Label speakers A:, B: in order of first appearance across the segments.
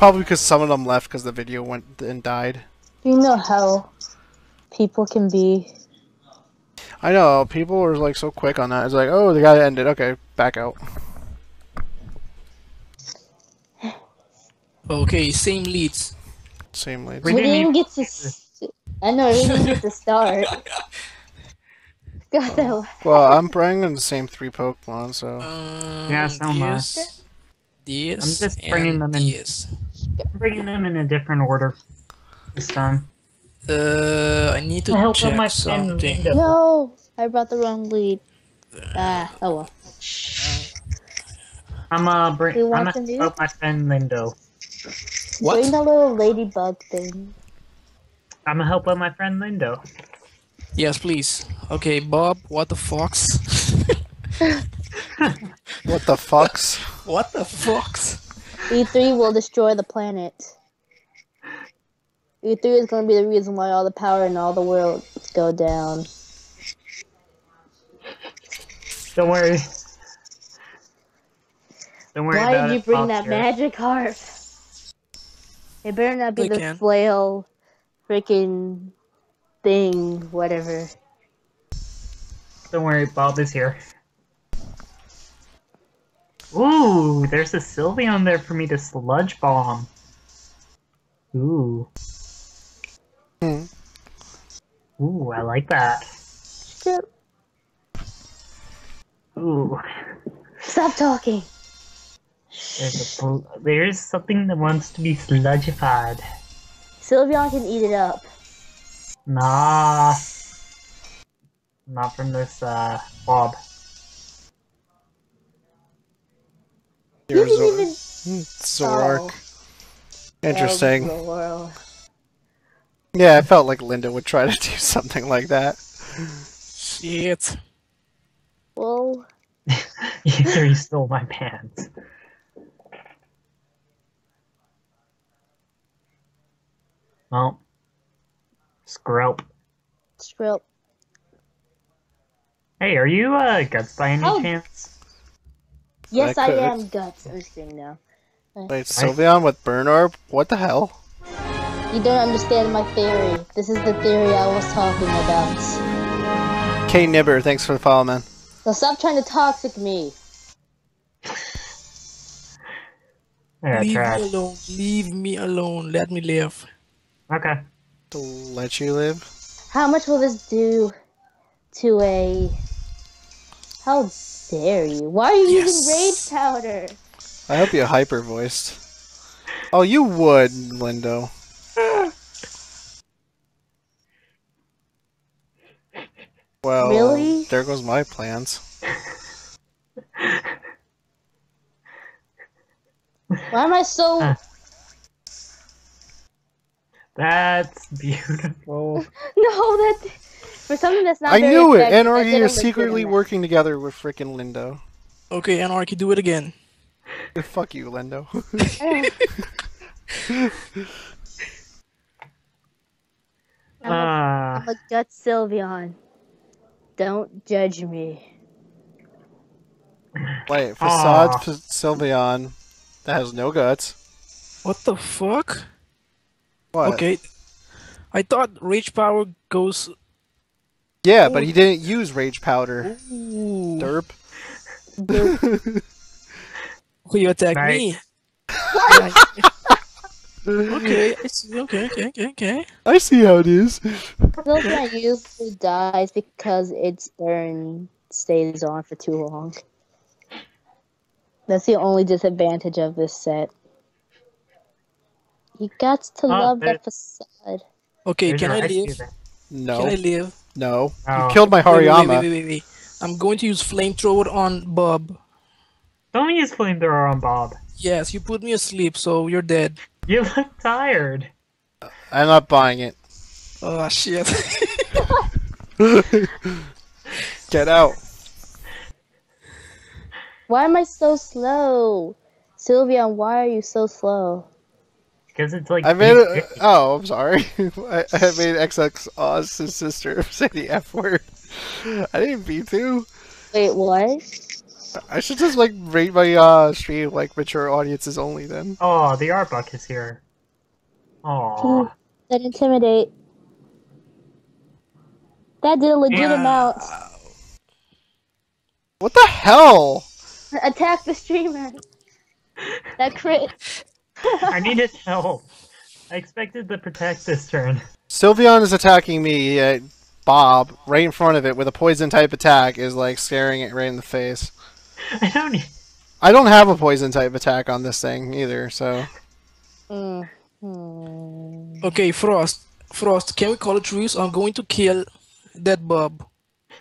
A: Probably because some of them left because the video went and died.
B: You know how people can be.
A: I know people are like so quick on that. It's like, oh, they gotta end it. Okay, back out.
C: Okay, same leads.
A: Same leads.
B: We didn't even get to. s- I know we didn't get to start. God, that
A: Well, I'm bringing the same three Pokemon, so
C: Um,
D: Yeah, so am I.
C: this, this,
D: I'm just bringing
C: and
D: them in.
C: this.
D: I'm bringing them in a different order this time.
C: Uh, I need to
D: I help
C: check
D: my friend
C: something.
B: No, I brought the wrong lead. Ah, oh well.
D: I'm uh, bring,
B: You
D: I'm
B: want
D: gonna
B: to do?
D: help my friend Lindo.
C: What?
B: Bring the little ladybug thing.
D: I'm gonna help out my friend Lindo.
C: Yes, please. Okay, Bob. What the fox?
A: what the fucks?
C: what the fox?
B: E3 will destroy the planet. E3 is going to be the reason why all the power in all the world go down.
D: Don't worry. Don't worry
B: Why
D: about
B: did you bring that
D: share.
B: Magikarp? It better not be
C: I
B: the
C: can.
B: flail freaking thing, whatever.
D: Don't worry, Bob is here. Ooh, there's a Sylveon there for me to sludge bomb. Ooh.
A: Hmm.
D: Ooh, I like that. Ooh.
B: Stop talking.
D: There's, a, there's something that wants to be sludgified.
B: Sylveon can eat it up.
D: Nah. Not from this, uh, Bob.
B: You
A: Here's
B: didn't
A: Zor-
B: even.
A: Zork.
B: Oh,
A: Interesting.
B: world.
A: Yeah, I felt like Linda would try to do something like that.
C: Shit.
B: Well,
D: you stole my pants. Well, Skrelp.
B: Skrill.
D: Hey, are you uh Guts by any
B: Oh.
D: chance?
B: Yes, I am guts. I'm saying now.
A: Wait, Sylveon with Burn Orb? What the hell?
B: You don't understand my theory. This is the theory I was talking about.
A: K Nibber, thanks for the follow, man.
B: So stop trying to toxic me.
D: Yeah,
C: Leave
D: trash.
C: me alone. Leave me alone. Let me live.
D: Okay.
A: To let you live.
B: How much will this do to a? How dare you? Why are you
C: Yes.
B: using rage powder?
A: I hope you hyper voiced. Oh, you would, Lindo. Well,
B: Really?
A: there goes my plans.
B: Why am I so?
D: Ah. That's beautiful.
B: No, that for that's not.
A: I knew it!
B: effective, I
A: Anarchy is secretly working together with frickin' Lindo.
C: Okay, Anarchy, do it again.
A: Fuck you, Lindo.
B: I'm a,
D: Ah,
B: I'm a gut Sylveon. Don't judge me.
A: Wait, Facade
D: Aw.
A: F- Sylveon that has no guts.
C: What the fuck?
A: What?
C: Okay. I thought Rage Powder goes.
A: Yeah, but he didn't use Rage Powder.
C: Ooh.
A: Derp.
C: Oh, you attack
D: Right.
C: me. okay, Okay, okay, okay, okay.
A: I see how it is.
B: Sylveon usually dies because its burn stays on for too long. That's the only disadvantage of this set. You got to
D: Oh,
B: love
D: there-
B: the facade.
C: Okay,
D: there's
C: can I
D: ice
C: live?
A: No.
C: Can I live?
A: No.
D: Oh.
A: You killed my
C: Wait, wait,
A: Hariyama.
C: Wait, wait, wait, wait. I'm going to use flamethrower on Bob.
D: Don't use flamethrower on Bob.
C: Yes, you put me asleep, so you're dead.
D: You look tired.
A: I'm not buying it.
C: Oh shit.
A: Get out.
B: Why am I so slow? Sylveon, why are you so slow?
D: Because it's like
A: I made it. Oh, I'm sorry. I, I made XX Oz his sister say the F word. I didn't mean to.
B: Wait, what?
A: I should just like rate my uh stream like mature audiences only then.
D: Oh, the Arbok is here. Oh,
B: That intimidate. That did a legit
C: Yeah.
B: amount.
A: What the hell?
B: Attack the streamer. That crit.
D: I needed help. I expected to protect this turn.
A: Sylveon is attacking me, yet Bob, right in front of it with a poison type attack, is like staring it right in the face.
D: I don't. e-
A: I don't have a poison type attack on this thing either, so
B: Mm. Hmm.
C: Okay, Frost. Frost, can we call a truce? I'm going to kill that Bob.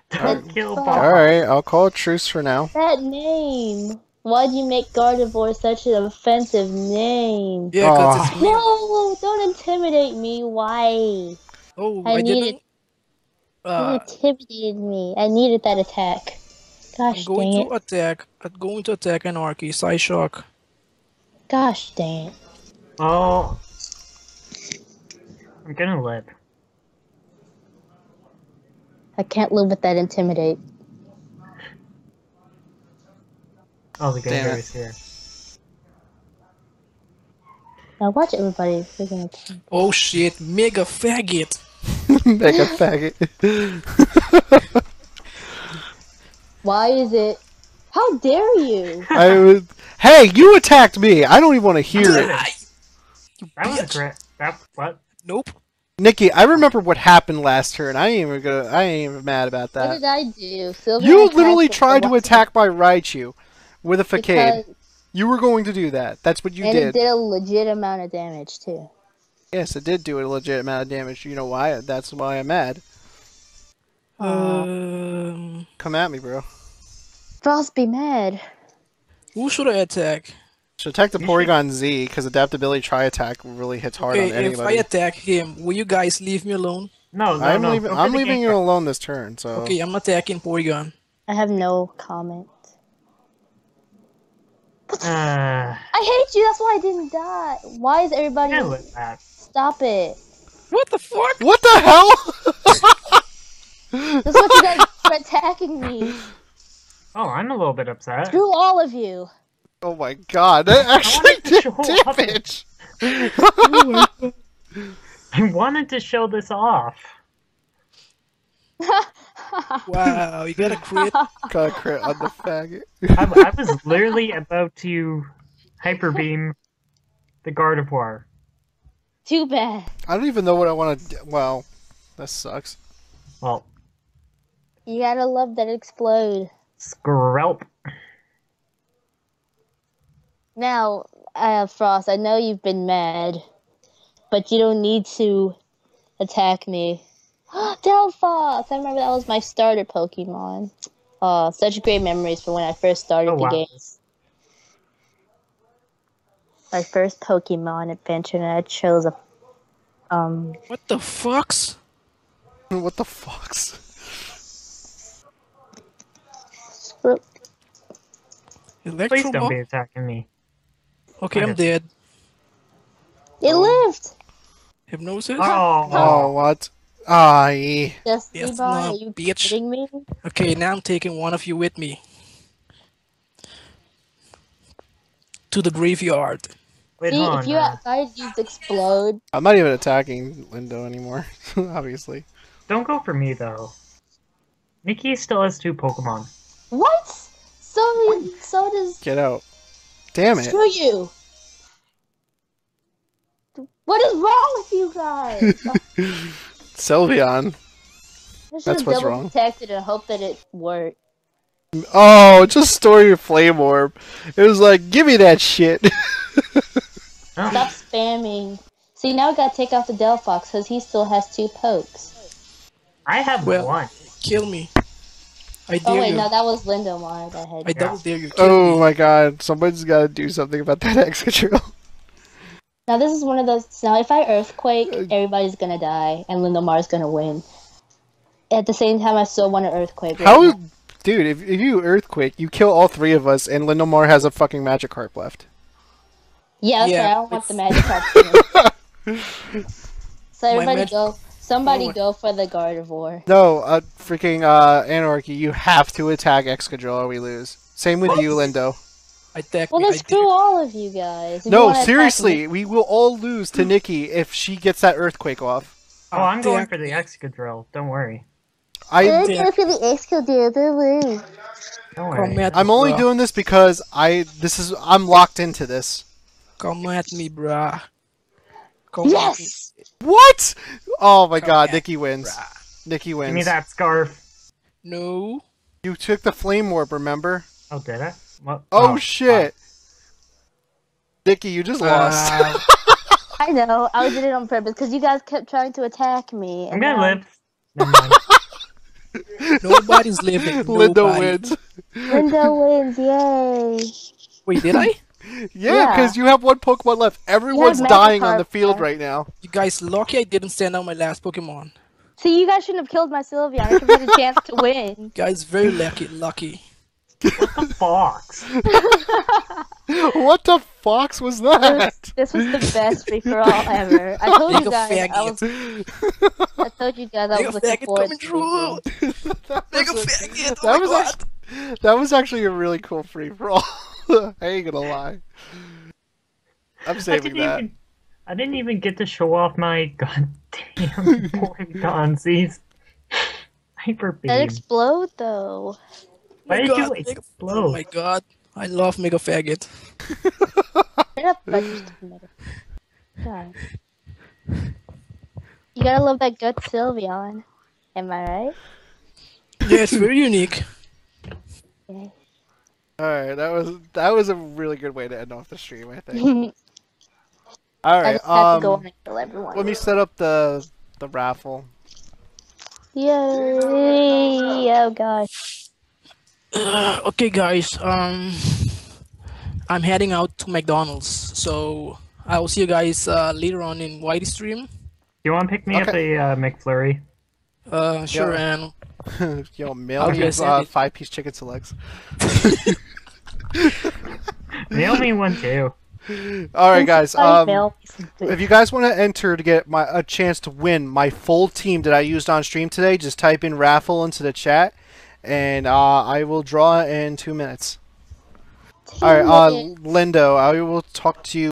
D: Don't kill. Bob.
A: alright, I'll call a truce for now.
B: That name. Why'd you make Gardevoir such an offensive name?
C: Yeah, because it's.
B: No, don't intimidate me. Why?
C: Oh,
B: I
C: I,
B: need
C: didn't.
B: You
C: Uh,
B: intimidated me. I needed that attack. Gosh I'm
C: going
B: dang
C: to
B: it.
C: attack. I'm going to attack Anarchy. Psyshock.
B: Gosh dang it.
D: Oh, I'm gonna live.
B: I can't live with that intimidate.
D: Oh, the
A: Damn
D: Gengar
A: it.
D: is here.
B: Now watch everybody freaking.
C: Oh shit, mega faggot.
A: Mega faggot.
B: Why is it? How dare you?
A: I was, hey, you attacked me. I don't even want to hear it.
C: I- you
D: That was a
C: bitch.
D: That what?
C: Nope.
A: Nikki, I remember what happened last turn. I ain't even gonna. I ain't even mad about that.
B: What did I do? Sylveon
A: You literally tried to attack my Raichu with a facade. You were going to do that. That's what you did.
B: and it
A: did.
B: did a legit amount of damage too.
A: Yes, it did do a legit amount of damage. You know why? That's why I'm mad.
C: Um,
A: Come at me, bro.
B: Frost be mad.
C: who should I attack?
A: So attack the
D: You
A: Porygon Z because adaptability tri attack really hits hard
C: Okay,
A: on
C: if I attack him, will you guys leave me alone?
D: No, no,
A: I'm
D: no.
A: leaving. I'm leaving you alone this turn. So
C: Okay, I'm attacking Porygon.
B: I have no comment.
D: Uh,
B: I hate you. That's why I didn't die. Why is everybody?
D: kill it.
B: Stop it.
C: What the fuck?
A: what the hell?
B: That's what you guys are attacking me.
D: Oh, I'm a little bit upset.
B: Screw all of you.
A: oh my god! That actually
D: wanted
A: did damage.
D: I wanted to show this off.
C: Wow, you got a crit.
A: Got a crit on the faggot.
D: I, I was literally about to hyper beam the Gardevoir.
B: Too bad.
A: I don't even know what I want to. do. Well, that sucks.
D: Well,
B: You gotta love that explode.
D: Skrelp.
B: Now, uh, Frost, I know you've been mad, but you don't need to attack me. Delphox! I remember that was my starter Pokemon. Uh, such great memories from when I first started
D: Oh
B: the
D: wow.
B: game. My first Pokemon adventure, and I chose a um.
C: What the fucks?
A: What the fucks?
B: Script.
D: Please don't be attacking me.
C: Okay, I'm
D: Okay.
C: dead.
B: It lived.
C: Hypnosis?
D: Oh,
A: Oh, what? Yeah.
B: Just
C: Yes,
B: Levi, are
C: no,
B: you
C: bitch.
B: kidding me?
C: Okay, now I'm taking one of you with me. To the graveyard.
D: wait,
B: See, if you
D: uh,
B: outside used explode,
A: I'm not even attacking Lindo anymore. Obviously.
D: don't go for me though. Nikki still has two Pokemon.
B: what? So so does
A: Get out. Damn it.
B: screw you. What is wrong with you guys?
A: Sylveon.
B: I
A: That's what's
B: double
A: wrong.
B: protected and hope that it worked.
A: Oh, just store your flame orb. It was like, give me that shit.
D: Oh,
B: Stop spamming. See, now we gotta take off the Delphox because he still has two pokes.
D: I have
C: Well-
D: one.
C: Kill me. I oh, dare
B: Oh wait,
C: you.
B: no, that was Lindomar that had.
C: I double dare you. Kill
A: oh
C: me.
A: my god, someone's gotta do something about that Excadrill.
B: Now this is one of those. Now if I earthquake,
A: Uh,
B: everybody's gonna die and Lindomar's gonna win. At the same time, I still want an earthquake. right
A: How,
B: now.
A: dude? If, if you earthquake, you kill all three of us, and Lindomar has a fucking Magikarp left.
B: Yeah, that's
C: Yeah,
B: right. I don't want the magic cards. so everybody
C: mag-
B: go. Somebody
C: Oh.
B: go for the Gardevoir.
A: No, uh, freaking uh, Anarchy, you have to attack Excadrill or we lose. Same with you, Lindo.
C: I attack
B: Well,
C: me.
B: then
C: I
B: screw
C: did.
B: all of you guys. If you
A: No,
B: wanna attack
A: seriously,
B: me-
A: we will all lose to Nikki if she gets that Earthquake off.
D: Oh, I'm going
C: Attack
D: for the Excadrill. Don't worry.
A: I,
C: Yeah.
B: for the Excadrill.
D: Don't
C: Come
D: worry.
C: at
A: I'm
C: me,
A: only
C: bruh.
A: doing this because I this is I'm locked into this.
C: Come at me, bruh. Come
B: Yes!
A: What? Oh my
C: Come
A: god,
C: at
A: Nikki wins.
C: bruh.
A: Nikki wins.
D: Give me that scarf.
C: No.
A: You took the flame orb, remember?
D: Oh, did I? What?
A: Oh, shit. Nikki, you just lost.
C: Uh,
B: I know. I did it on purpose because you guys kept trying to attack me.
D: I'm gonna
B: now-
D: live.
C: Nobody's living.
A: Lindo
C: Nobody.
A: wins.
B: Linda wins. Yay!
C: Wait, did I?
A: Yeah,
B: Yeah.
A: because you have one Pokemon left. Everyone's dying on the field
B: left.
A: right now.
C: You guys lucky I didn't send out my last Pokemon.
B: See, you guys shouldn't have killed my Sylveon. I could have had a chance to win.
C: Guys, very lucky. Lucky.
D: Fox.
A: what the fox was that?
B: This was the best free for all ever. I told
C: Make
B: you guys. I, was, I told you guys I was looking forward to
C: true.
A: that was, a- that
C: Oh
A: was
C: my
A: that was actually a really cool free for all. I ain't gonna lie. I'm saving
D: didn't
A: that.
D: even. I didn't even get to show off my goddamn Porygon's hyper beam.
B: That explode though.
D: Why
C: My
D: did you
C: god,
D: explode?
C: Oh my god. I love Mega Faggot.
B: Shut up, God. You gotta love that gut Sylveon. Am I right?
C: Yes, it's very unique.
B: Yeah.
A: All right, that was that was a really good way to end off the stream. I think. All
B: I
A: right,
B: to go
A: um,
B: and kill everyone.
A: let me set up the the raffle.
B: Yay! Oh gosh.
C: Uh, okay, guys. Um, I'm heading out to McDonald's, so I will see you guys uh, later on in Whitey stream.
D: you want to pick me up a uh, McFlurry?
C: Uh, sure,
A: Yeah.
C: and
A: Yo, mail
C: Okay,
A: me
C: send
A: uh, five piece chicken selects.
D: Mail me one too.
A: All right, guys. Um,
B: mail me some food.
A: if you guys want to enter to get my a chance to win my full team that I used on stream today, just type in raffle into the chat, and uh, I will draw in two minutes. All right, uh, Lindo, I will talk to you.